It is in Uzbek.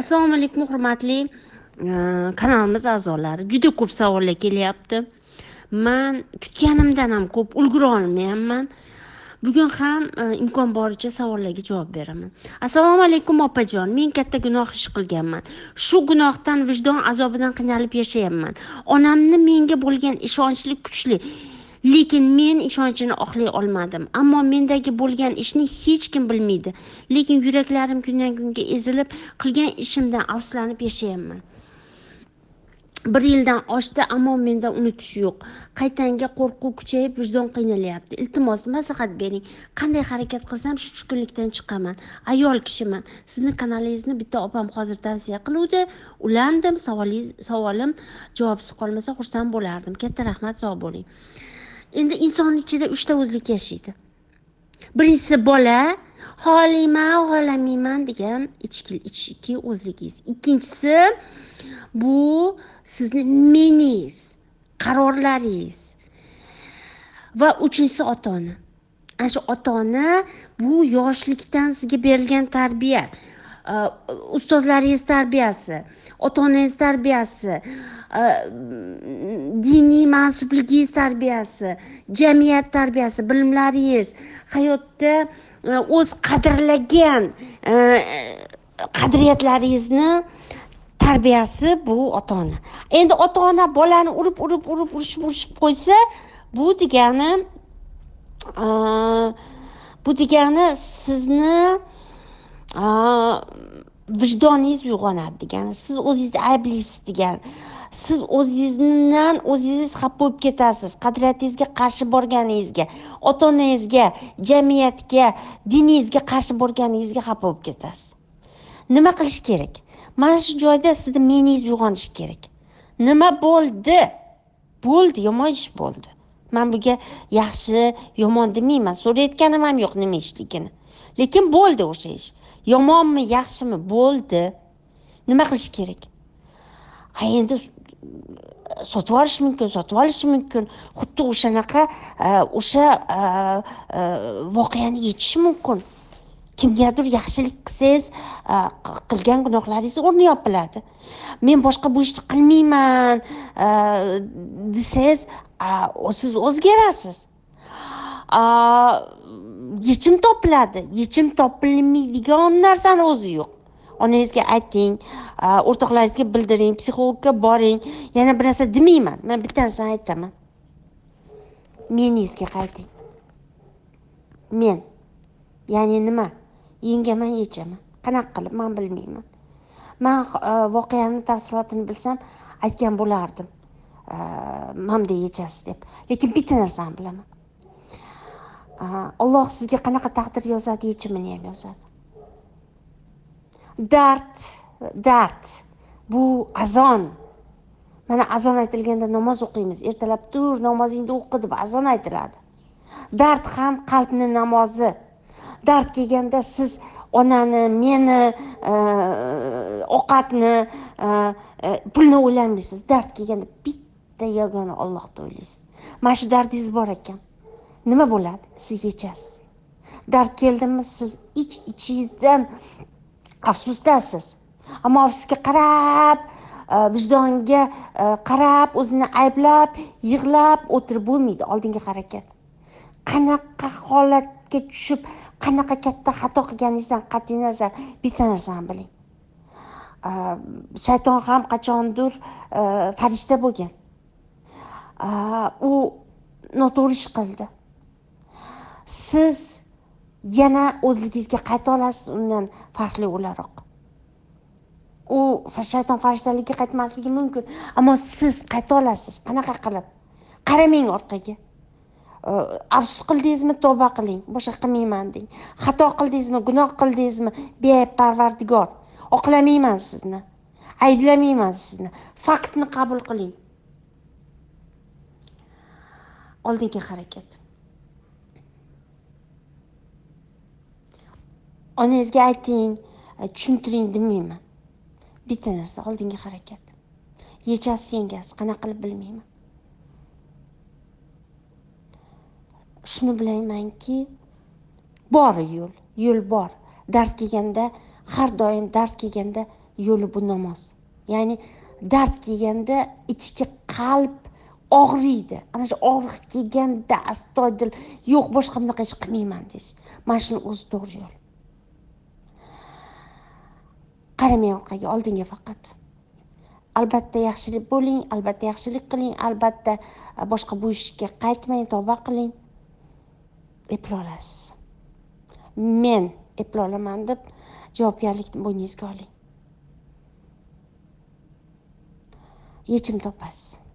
assalomu alaykum hurmatli e, kanalimiz a'zolari. Juda ko'p savollar kelyapti. Man kutganimdan ham ko'p ulgura olmayapman bugun ham e, imkon boricha savollarga javob beraman. Assalomu alaykum opajon. Men katta gunoh ish qilganman. Shu gunohdan vijdon azobidan qiynalib yashayapman. Onamni menga bo'lgan ishonchli kuchli. Lekin men ishonchini oqlay olmadim. Ammo mendagi bo'lgan ishni hech kim bilmaydi. Lekin yuraklarim kundan kunga ezilib qilgan ishimdan afsuslanib yashayapman. Bir yildan oshdi ammo menda unutish yo'q. Qaytanga qo'rquv kuchayib vijdon qiynalyapti iltimos maslahat bering. Qanday harakat qilsam shu tushkunlikdan chiqaman. Ayol kishiman. Sizni kanalingizni bitta opam hozir tavsiya qiluvdi. Ulandim savolim javobsiz qolmasa xursand bo'lardim. Katta rahmat sog' bo'ling. Endi insonni ichida uchta o'zlik yashaydi. Birinchisi bola xoliman xohlamayman degan ichki ichki o'zligingiz. Ikkinchisi bu sizni meningiz qarorlaringiz. Va uchinchisi ota ona ana shu ota ona bu yoshlikdan sizga berilgan tarbiya. Ustozlaringiz tarbiyasi ota onangiz tarbiyasi diniy mansubligingiz tarbiyasi jamiyat tarbiyasi bilimlaringiz hayotda o'z qadrlagan qadriyatlaringizni tarbiyasi bu ota ona endi ota ona bolani urib urib urib urishib urishib qo'ysa bu degani bu degani sizni vijdoningiz uyg'onadi degani siz o'zingizni ayblaysiz degan siz o'zingizdan o'zingiz xafa bo'lib ketasiz qadriyatingizga qarshi borganingizga ota onangizga jamiyatga diningizga qarshi borganingizga xafa bo'lib ketasiz. Nima qilish kerak? Mana shu joyda sizni meningiz uyg'onishi kerak. Nima bo'ldi? Bo'ldi yomon ish bo'ldi. Man bunga yaxshi yomon demayman so'rayotganim ham yo'q nima ishligini. Lekin bo'ldi o'sha ish. Yomonmi yaxshimi? Bo'ldi. Nima qilish kerak? Ha endi sotib olish mumkin sotib olish mumkin. Xuddi o'shanaqa e, o'sha e, e, voqeani yechish mumkin. Kimgadir yaxshilik qilsangiz qilgan gunohlaringiz o'rni yopiladi. Men boshqa bu ishni qilmayman desangiz siz o'zgarasiz. Yechim topiladi. Yechim topilmaydigan narsani o'zi yo'q. Onangizga ayting o'rtoqlaringizga bildiring psixologga boring. Yana bir narsa demayman. Man bitta narsani aytaman. Meningizga qayting. Men ya'ni nima? Yengaman yechaman. Qanaqa qilib? Man bilmayman. Man voqeani tafsilotini bilsam aytgan bo'lardim. Mamda yechasiz deb. Lekin bitta narsani bilaman. Olloh sizga qanaqa taqdir yozadi yechimini ham yozadi. Dard dard bu azon. Mana azon aytilganda namoz o'qiymiz. Ertalab tur namozingni o'qi deb azon aytiladi. Dard ham qalbni namozi. Dard kelganda siz onani meni e, ovqatni e, e, pulni o'ylamaysiz dard kelganda bitta yagona ollohni o'ylaysiz. Mana shu dardingiz bor ekan. Nima bo'ladi? Siz yechasiz. Dard keldimi siz ich ichingizdan afsusdasiz. Ammo afsusga qarab e, vijdonga e, qarab o'zini ayblab yig'lab o'tirib bo'lmaydi. Oldinga harakat. Qanaqa holatga tushib qanaqa katta xato qilganingizdan qat'iy nazar bitta narsani biling. E, shayton ham qachondir farishta bo'lgan. U noto'g'ri ish qildi. Siz yana o'zligingizga qayta olasiz undan farqli o'laroq. U shayton farishtaligiga qaytmasligi mumkin ammo siz qayta olasiz. Qanaqa qilib? Qaramang orqaga. Afsus qildingizmi tavba qiling. Boshqa qilmayman deng. Xato qildingizmi gunoh qildingizmi? Beayb parvardigor. Oqlamayman sizni. Ayblamayman sizni. Faktni qabul qiling. Oldinga harakat. Onangizga ayting e, tushuntiring demayman. Bitta narsa oldinga harakat. Yechasiz yengasiz qanaqa qilib bilmayman. Shuni bilaymanki bor yo'l yo'l bor. Dard kelganda har doim dard kelganda yo'li bu namoz. Ya'ni dard kelganda ichki qalb og'riydi. Ana shu og'riq kelganda astoydil yo'q boshqa bunaqa ish qilmayman deysiz mana shuni o'zi to'g'ri yo'l. Qaramang orqaga oldinga faqat. Albatta yaxshilik bo'ling albatta yaxshilik qiling albatta e, boshqa bu ishga qaytmang tavba qiling. Eplolasiz men eplolaman deb javobgarlikni bo'yningizga oling. Yechim topasiz.